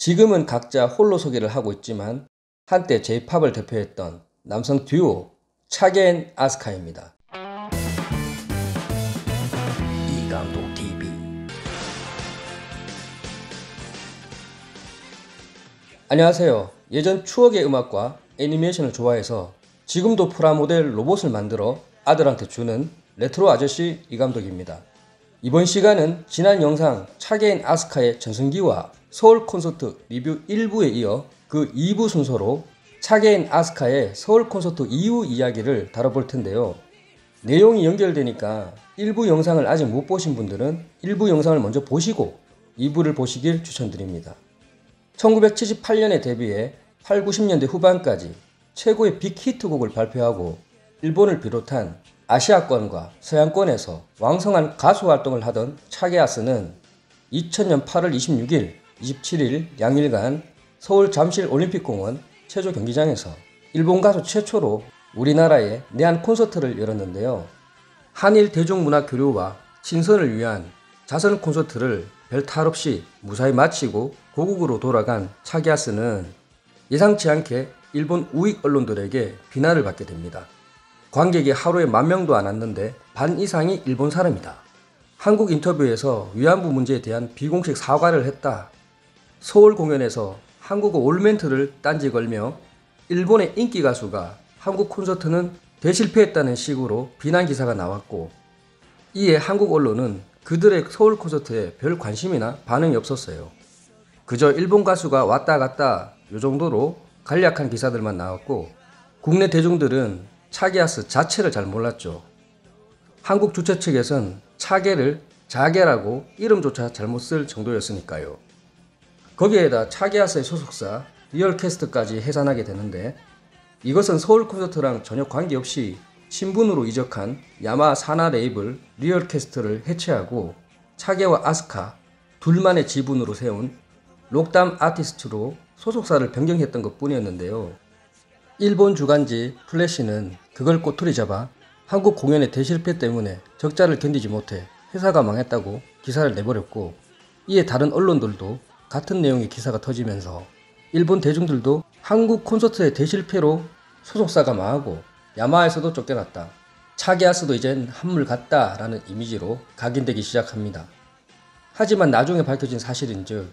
지금은 각자 홀로 소개를 하고 있지만 한때 J-팝을 대표했던 남성 듀오 차게 앤 아스카입니다. 이감독 TV 안녕하세요. 예전 추억의 음악과 애니메이션을 좋아해서 지금도 프라모델 로봇을 만들어 아들한테 주는 레트로 아저씨 이 감독입니다. 이번 시간은 지난 영상 차게인 아스카의 전승기와 서울 콘서트 리뷰 1부에 이어 그 2부 순서로 차게인 아스카의 서울 콘서트 이후 이야기를 다뤄볼 텐데요. 내용이 연결되니까 1부 영상을 아직 못 보신 분들은 1부 영상을 먼저 보시고 2부를 보시길 추천드립니다. 1978년에 데뷔해 8, 90년대 후반까지 최고의 빅히트곡을 발표하고 일본을 비롯한 아시아권과 서양권에서 왕성한 가수 활동을 하던 차게아스는 2000년 8월 26일, 27일 양일간 서울 잠실 올림픽공원 체조 경기장에서 일본 가수 최초로 우리나라에 내한 콘서트를 열었는데요. 한일 대중문화 교류와 친선을 위한 자선 콘서트를 별 탈 없이 무사히 마치고 고국으로 돌아간 차기아스는 예상치 않게 일본 우익 언론들에게 비난을 받게 됩니다. 관객이 하루에 만 명도 안 왔는데 반 이상이 일본 사람이다. 한국 인터뷰에서 위안부 문제에 대한 비공식 사과를 했다. 서울 공연에서 한국어 올멘트를 딴지 걸며 일본의 인기 가수가 한국 콘서트는 대실패했다는 식으로 비난 기사가 나왔고 이에 한국 언론은 그들의 서울 콘서트에 별 관심이나 반응이 없었어요. 그저 일본 가수가 왔다 갔다 요 정도로 간략한 기사들만 나왔고 국내 대중들은 차게아스 자체를 잘 몰랐죠. 한국 주최 측에선 차게를 자게라고 이름조차 잘못 쓸 정도였으니까요. 거기에다 차게아스의 소속사 리얼캐스트까지 해산하게 되는데 이것은 서울 콘서트랑 전혀 관계없이 신분으로 이적한 야마하 산하 레이블 리얼캐스트를 해체하고 차게와 아스카 둘만의 지분으로 세운 록담 아티스트로 소속사를 변경했던 것 뿐이었는데요. 일본 주간지 플래시는 그걸 꼬투리 잡아 한국 공연의 대실패 때문에 적자를 견디지 못해 회사가 망했다고 기사를 내버렸고 이에 다른 언론들도 같은 내용의 기사가 터지면서 일본 대중들도 한국 콘서트의 대실패로 소속사가 망하고 야마에서도 쫓겨났다. 차기아스도 이젠 한물 갔다 라는 이미지로 각인되기 시작합니다. 하지만 나중에 밝혀진 사실인즉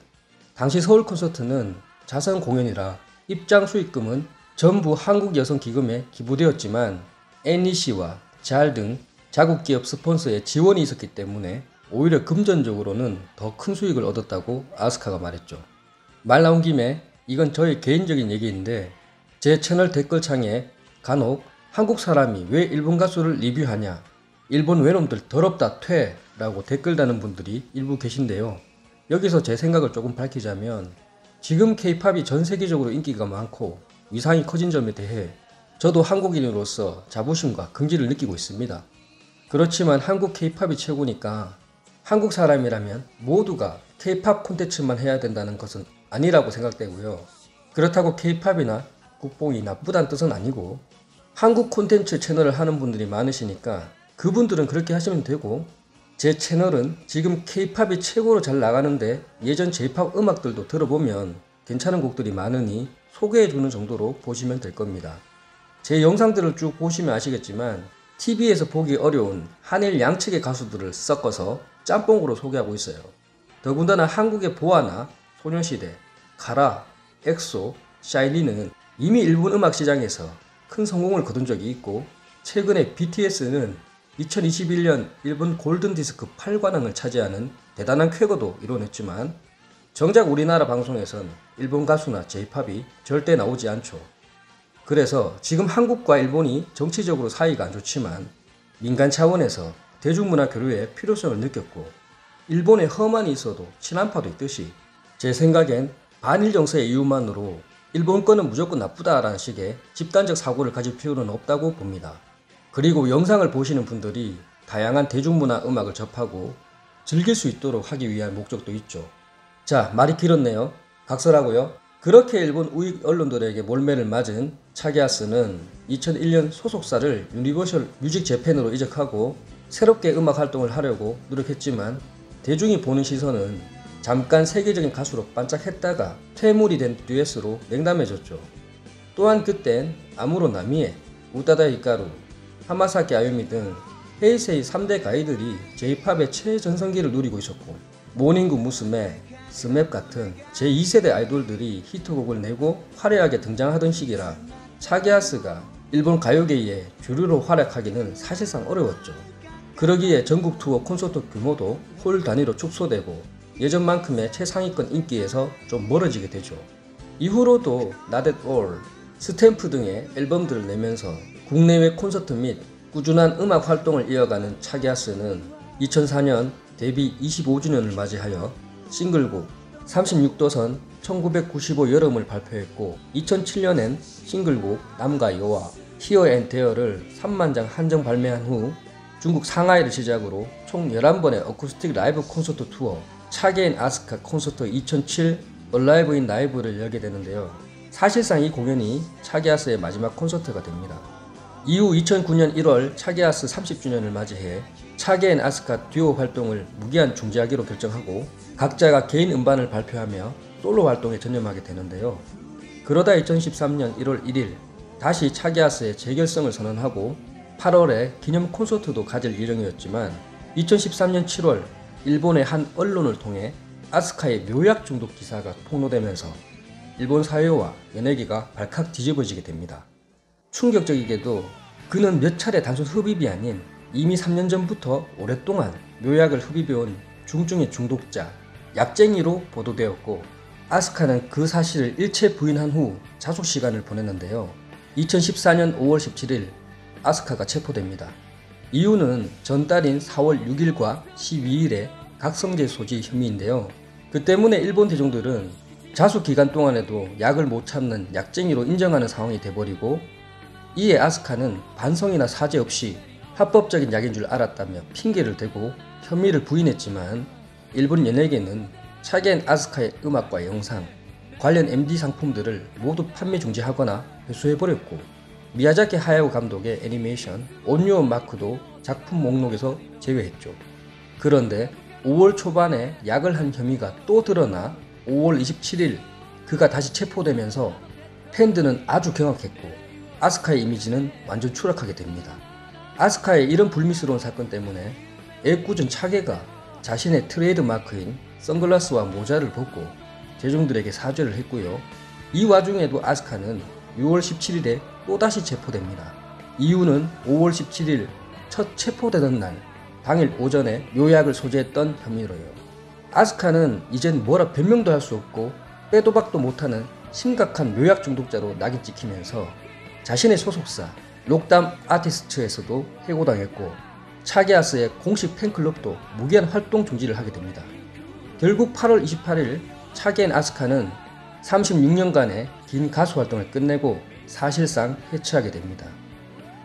당시 서울 콘서트는 자선 공연이라 입장 수익금은 전부 한국 여성 기금에 기부되었지만 NEC와 잘 등 자국 기업 스폰서의 지원이 있었기 때문에 오히려 금전적으로는 더 큰 수익을 얻었다고 아스카가 말했죠. 말 나온 김에 이건 저의 개인적인 얘기인데 제 채널 댓글창에 간혹 한국 사람이 왜 일본 가수를 리뷰하냐 일본 외놈들 더럽다 퇴 라고 댓글 다는 분들이 일부 계신데요. 여기서 제 생각을 조금 밝히자면 지금 케이팝이 전 세계적으로 인기가 많고 위상이 커진 점에 대해 저도 한국인으로서 자부심과 긍지를 느끼고 있습니다. 그렇지만 한국 케이팝이 최고니까 한국 사람이라면 모두가 케이팝 콘텐츠만 해야 된다는 것은 아니라고 생각되고요. 그렇다고 케이팝이나 국뽕이 나쁘다는 뜻은 아니고 한국 콘텐츠 채널을 하는 분들이 많으시니까 그분들은 그렇게 하시면 되고 제 채널은 지금 케이팝이 최고로 잘 나가는데 예전 제이팝 음악들도 들어보면 괜찮은 곡들이 많으니 소개해주는 정도로 보시면 될 겁니다. 제 영상들을 쭉 보시면 아시겠지만 TV에서 보기 어려운 한일 양측의 가수들을 섞어서 짬뽕으로 소개하고 있어요. 더군다나 한국의 보아나 소녀시대, 카라, 엑소, 샤이니는 이미 일본 음악 시장에서 큰 성공을 거둔 적이 있고 최근에 BTS는 2021년 일본 골든디스크 8관왕을 차지하는 대단한 쾌거도 이뤄냈지만 정작 우리나라 방송에선 일본 가수나 제이팝이 절대 나오지 않죠. 그래서 지금 한국과 일본이 정치적으로 사이가 안 좋지만 민간 차원에서 대중문화 교류의 필요성을 느꼈고 일본에 험한이 있어도 친한파도 있듯이 제 생각엔 반일 정서의 이유만으로 일본 거는 무조건 나쁘다라는 식의 집단적 사고를 가질 필요는 없다고 봅니다. 그리고 영상을 보시는 분들이 다양한 대중문화 음악을 접하고 즐길 수 있도록 하기 위한 목적도 있죠. 자, 말이 길었네요. 각설하고요. 그렇게 일본 우익 언론들에게 몰매를 맞은 차기아스는 2001년 소속사를 Universal Music Japan으로 이적하고 새롭게 음악 활동을 하려고 노력했지만 대중이 보는 시선은 잠깐 세계적인 가수로 반짝했다가 퇴물이 된 듀엣으로 냉담해졌죠. 또한 그땐 아무로 나미에, 우타다 히카루, 하마사키 아유미 등 헤이세이 3대 가희들이 J-POP의 최전성기를 누리고 있었고 모닝구 무스메, SMAP 같은 제2세대 아이돌들이 히트곡을 내고 화려하게 등장하던 시기라 차게아스가 일본 가요계에 주류로 활약하기는 사실상 어려웠죠. 그러기에 전국 투어 콘서트 규모도 홀 단위로 축소되고 예전만큼의 최상위권 인기에서 좀 멀어지게 되죠. 이후로도 at All, STAMP 등의 앨범들을 내면서 국내외 콘서트 및 꾸준한 음악 활동을 이어가는 차게아스는 2004년 데뷔 25주년을 맞이하여 싱글곡 36도선 1995 여름을 발표했고 2007년엔 싱글곡 남과 여와 Here and There를 3만 장 한정 발매한 후 중국 상하이를 시작으로 총 11번의 어쿠스틱 라이브 콘서트 투어 차게 and 아스카 콘서트 2007 alive in live를 열게 되는데요. 사실상 이 공연이 차게아스의 마지막 콘서트가 됩니다. 이후 2009년 1월 차게아스 30주년을 맞이해 차게인 아스카 듀오 활동을 무기한 중지하기로 결정하고 각자가 개인 음반을 발표하며 솔로 활동에 전념하게 되는데요. 그러다 2013년 1월 1일 다시 차게아스의 재결성을 선언하고 8월에 기념 콘서트도 가질 예정이었지만 2013년 7월 일본의 한 언론을 통해 아스카의 묘약 중독 기사가 폭로되면서 일본 사회와 연예계가 발칵 뒤집어지게 됩니다. 충격적이게도 그는 몇 차례 단순 흡입이 아닌 이미 3년 전부터 오랫동안 묘약을 흡입해온 중증의 중독자, 약쟁이로 보도되었고 아스카는 그 사실을 일체 부인한 후 자숙 시간을 보냈는데요. 2014년 5월 17일 아스카가 체포됩니다. 이유는 전달인 4월 6일과 12일에 각성제 소지 혐의인데요. 그 때문에 일본 대중들은 자숙 기간 동안에도 약을 못 참는 약쟁이로 인정하는 상황이 돼버리고 이에 아스카는 반성이나 사죄 없이 합법적인 약인 줄 알았다며 핑계를 대고 혐의를 부인했지만 일본 연예계는 차겐 아스카의 음악과 영상, 관련 MD 상품들을 모두 판매 중지하거나 회수해버렸고 미야자키 하야오 감독의 애니메이션 온유어 마크도 작품 목록에서 제외했죠. 그런데 5월 초반에 약을 한 혐의가 또 드러나 5월 27일 그가 다시 체포되면서 팬들은 아주 경악했고 아스카의 이미지는 완전 추락하게 됩니다. 아스카의 이런 불미스러운 사건 때문에 애꿎은 차게가 자신의 트레이드 마크인 선글라스와 모자를 벗고 대중들에게 사죄를 했고요. 이 와중에도 아스카는 6월 17일에 또다시 체포됩니다. 이유는 5월 17일 첫 체포되던 날 당일 오전에 묘약을 소지했던 혐의로요. 아스카는 이젠 뭐라 변명도 할 수 없고 빼도 박도 못하는 심각한 묘약 중독자로 낙인 찍히면서 자신의 소속사 록담 아티스트에서도 해고당했고 차기아스의 공식 팬클럽도 무기한 활동 중지를 하게 됩니다. 결국 8월 28일 차기엔 아스카는 36년간의 긴 가수 활동을 끝내고 사실상 해체하게 됩니다.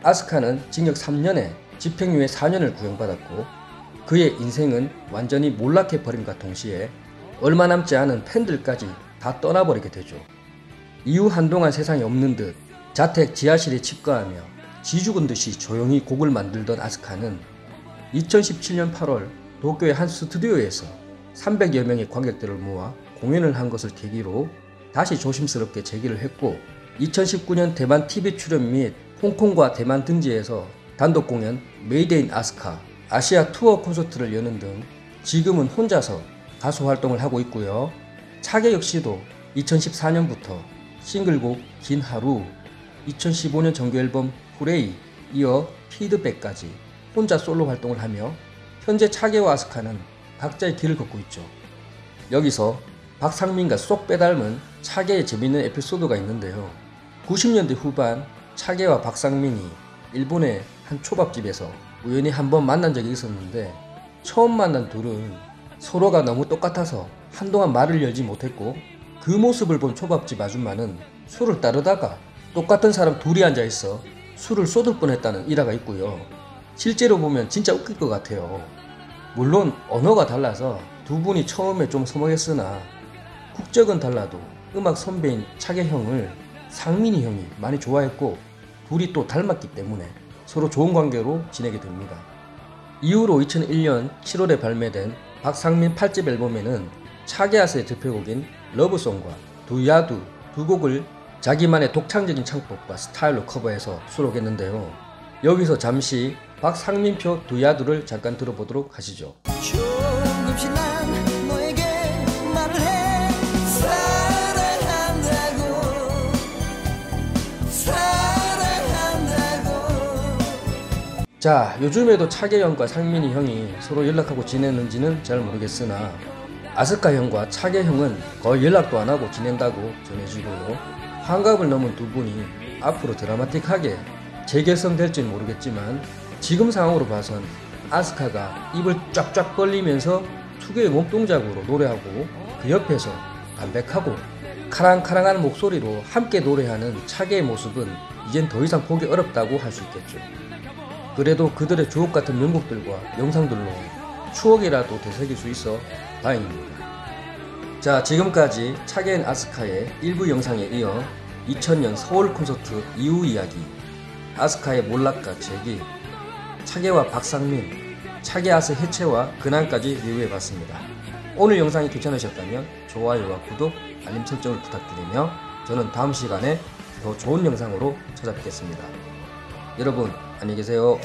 아스카는 징역 3년에 집행유예 4년을 구형받았고 그의 인생은 완전히 몰락해 버림과 동시에 얼마 남지 않은 팬들까지 다 떠나버리게 되죠. 이후 한동안 세상에 없는 듯 자택 지하실에 집거하며 지죽은 듯이 조용히 곡을 만들던 아스카는 2017년 8월 도쿄의 한 스튜디오에서 300여 명의 관객들을 모아 공연을 한 것을 계기로 다시 조심스럽게 재기를 했고 2019년 대만 TV 출연 및 홍콩과 대만 등지에서 단독 공연 Made in ASKA 아시아 투어 콘서트를 여는 등 지금은 혼자서 가수 활동을 하고 있고요. 차게 역시도 2014년부터 싱글곡 긴 하루, 2015년 정규 앨범 hurray, 이어 피드백까지 혼자 솔로 활동을 하며 현재 차게와 아스카는 각자의 길을 걷고 있죠. 여기서 박상민과 쏙 빼닮은 차계의 재밌는 에피소드가 있는데요. 90년대 후반 차계와 박상민이 일본의 한 초밥집에서 우연히 한번 만난 적이 있었는데 처음 만난 둘은 서로가 너무 똑같아서 한동안 말을 열지 못했고 그 모습을 본 초밥집 아줌마는 술을 따르다가 똑같은 사람 둘이 앉아 있어 술을 쏟을 뻔했다는 일화가 있고요. 실제로 보면 진짜 웃길 것 같아요. 물론 언어가 달라서 두 분이 처음에 좀 서먹했으나 국적은 달라도 음악 선배인 차계 형을 상민이 형이 많이 좋아했고 둘이 또 닮았기 때문에 서로 좋은 관계로 지내게 됩니다. 이후로 2001년 7월에 발매된 박상민 8집 앨범에는 차게아스의 대표곡인 러브송과 두야두 두 곡을 자기만의 독창적인 창법과 스타일로 커버해서 수록했는데요. 여기서 잠시 박상민표 두야두를 잠깐 들어보도록 하시죠. 조금씩 난 자, 요즘에도 차계 형과 상민이 형이 서로 연락하고 지내는지는 잘 모르겠으나 아스카 형과 차계 형은 거의 연락도 안 하고 지낸다고 전해지고요. 환갑을 넘은 두 분이 앞으로 드라마틱하게 재결성될지는 모르겠지만 지금 상황으로 봐선 아스카가 입을 쫙쫙 벌리면서 특유의 몸동작으로 노래하고 그 옆에서 담백하고 카랑카랑한 목소리로 함께 노래하는 차계의 모습은 이젠 더 이상 보기 어렵다고 할 수 있겠죠. 그래도 그들의 주옥 같은 명곡들과 영상들로 추억이라도 되새길 수 있어 다행입니다. 자, 지금까지 차게엔 아스카의 일부 영상에 이어 2000년 서울 콘서트 이후 이야기, 아스카의 몰락과 재기, 차게와 박상민, 차게아스 해체와 근황까지 리뷰해봤습니다. 오늘 영상이 괜찮으셨다면 좋아요와 구독, 알림 설정을 부탁드리며 저는 다음 시간에 더 좋은 영상으로 찾아뵙겠습니다. 여러분 안녕히 계세요.